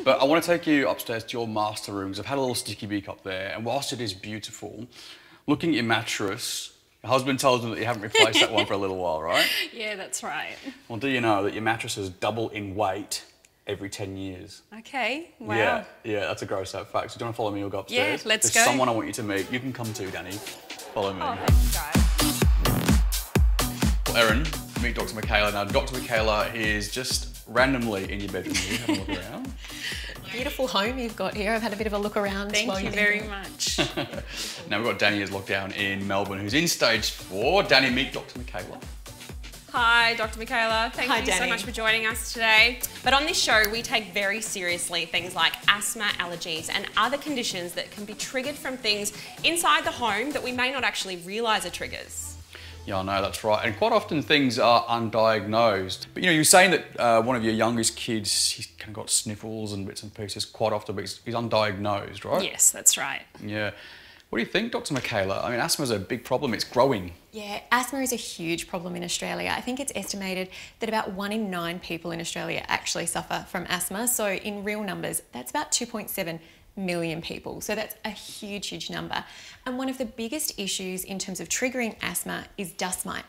Mm-hmm. but I want to take you upstairs to your master rooms. I've had a little sticky beak up there, and whilst it is beautiful, looking at your mattress, your husband tells me that you haven't replaced that one for a little while, right? Yeah, that's right. Well, do you know that your mattresses double in weight every 10 years? Okay, wow. Yeah, yeah, that's a gross out fact. So do you want to follow me or go upstairs? Yeah, let's There's go. someone I want you to meet. You can come too, Danny. Follow me. Oh, thanks, guys. Well, Erin, meet Dr. Michaela. Now, Dr. Michaela is just randomly in your bedroom here, having a look around. Beautiful home you've got here. I've had a bit of a look around. Thank while you very been much. Now, we've got Danny as locked down in Melbourne, who's in stage four. Danny, meet Dr. Michaela. Hi, Dr. Michaela. Thank Hi, you so much for joining us today. But on this show, we take very seriously things like asthma, allergies, and other conditions that can be triggered from things inside the home that we may not actually realise are triggers. Yeah, I know, that's right. And quite often things are undiagnosed. But you know, you're saying that uh, one of your youngest kids, he's kind of got sniffles and bits and pieces quite often, but he's, he's undiagnosed, right? yes, that's right. Yeah. What do you think, Dr. Michaela? I mean, asthma is a big problem. It's growing. Yeah, asthma is a huge problem in Australia. I think it's estimated that about one in nine people in Australia actually suffer from asthma. So, in real numbers, that's about 2.7 million people. So, that's a huge, huge number. And one of the biggest issues in terms of triggering asthma is dust mite.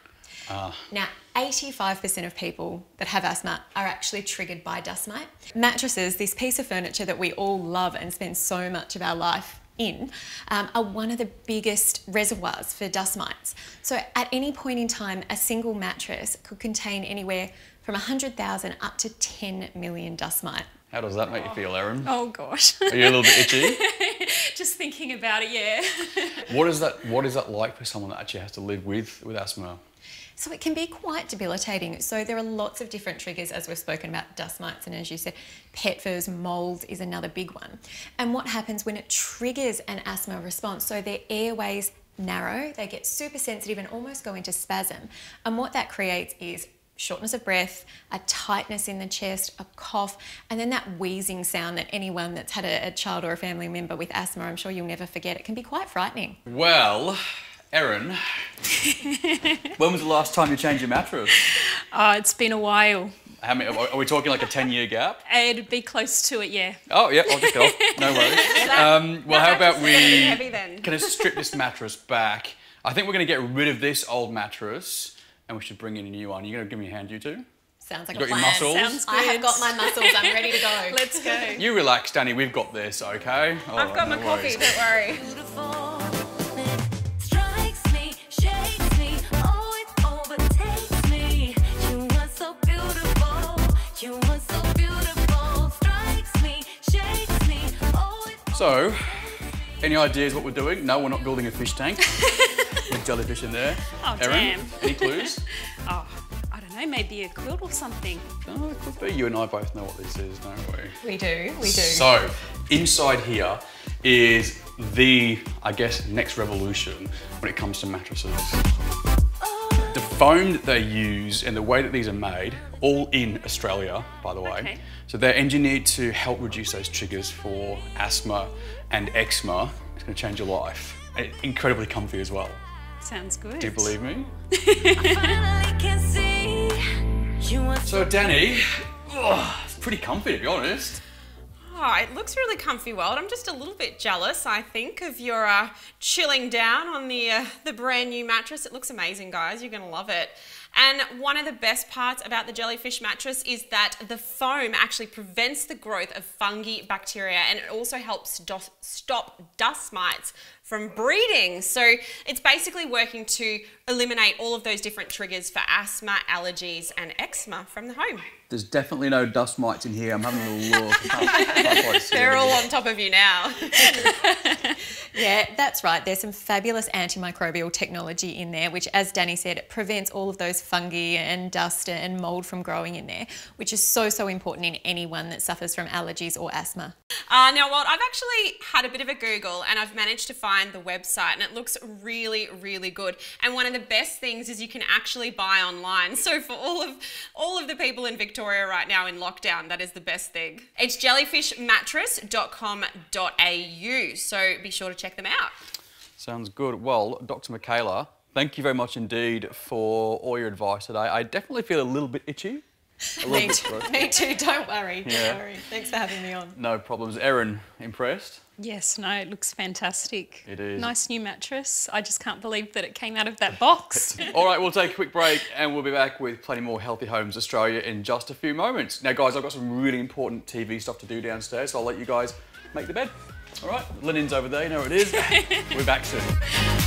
Now, 85% of people that have asthma are actually triggered by dust mite. Mattresses, this piece of furniture that we all love and spend so much of our life in, um, are one of the biggest reservoirs for dust mites. So, at any point in time, a single mattress could contain anywhere from 100,000 up to 10 million dust mite. How does that make you feel, Erin? Oh, oh gosh. Are you a little bit itchy? Just thinking about it, yeah. what is that? What is that like for someone that actually has to live with with asthma? So it can be quite debilitating. So there are lots of different triggers, as we've spoken about, dust mites, and as you said, pet furs, mold is another big one. And what happens when it triggers an asthma response? So their airways narrow, they get super sensitive and almost go into spasm. And what that creates is shortness of breath, a tightness in the chest, a cough, and then that wheezing sound that anyone that's had a, a child or a family member with asthma, I'm sure you'll never forget. It can be quite frightening. Well, Erin, when was the last time you changed your mattress? Oh, it's been a while. How many? Are we talking like a ten-year gap? It'd be close to it, yeah. Oh yeah, I'll just go. off. No worries. Um, well, how about mattress is pretty we heavy then. kind of strip this mattress back? I think we're going to get rid of this old mattress, and we should bring in a new one. You going to give me a hand, you two? Sounds like You a got your muscles? Sounds I have got my muscles. I'm ready to go. Let's go. You relax, Danny. We've got this, okay? All I've right, got oh, my no coffee, don't worry. beautiful. Strikes me, shakes me, oh it overtakes me. You are so beautiful, you are so beautiful. Strikes me, shakes me, oh it. So, any ideas what we're doing? No, we're not building a fish tank with jellyfish in there. Oh, Erin, damn. any clues? Oh, I don't know, maybe a quilt or something. oh, it could be. You and I both know what this is, don't we? We do, we do. So, inside here is the, I guess, next revolution when it comes to mattresses. Oh. The foam that they use and the way that these are made, all in Australia, by the way. Okay. So they're engineered to help reduce those triggers for asthma and eczema. It's going to change your life. And incredibly comfy as well. Sounds good. Do you believe me? Finally can see you are So, Danny, oh, it's pretty comfy to be honest. Oh, it looks really comfy, Walt. I'm just a little bit jealous, I think, of your uh, chilling down on the uh, the brand new mattress. It looks amazing, guys. You're gonna love it. And one of the best parts about the jellyfish mattress is that the foam actually prevents the growth of fungi, bacteria, and it also helps stop dust mites from breeding. So it's basically working to eliminate all of those different triggers for asthma, allergies, and eczema from the home. There's definitely no dust mites in here. I'm having a look. I can't- I can't quite see They're all on top of you now. Yeah, that's right. There's some fabulous antimicrobial technology in there, which, as Danny said, prevents all of those fungi and dust and mold from growing in there, which is so, so important in anyone that suffers from allergies or asthma. Uh, now, Walt, I've actually had a bit of a Google and I've managed to find the website and it looks really, really good. And one of the best things is you can actually buy online. So for all of all of the people in Victoria right now in lockdown, that is the best thing. It's jellyfishmattress.com.au. So be sure to check them out. Sounds good. Well, Dr. Michaela, thank you very much indeed for all your advice today. I definitely feel a little bit itchy. A Me bit too, me too, don't worry. Don't Yeah. worry. Thanks for having me on. No problems. Erin, impressed? Yes, no, it looks fantastic. It is. Nice new mattress. I just can't believe that it came out of that box. All right, we'll take a quick break and we'll be back with plenty more Healthy Homes Australia in just a few moments. Now, guys, I've got some really important TV stuff to do downstairs, so I'll let you guys make the bed. All right, linen's over there, you know where it is. we'll be back soon.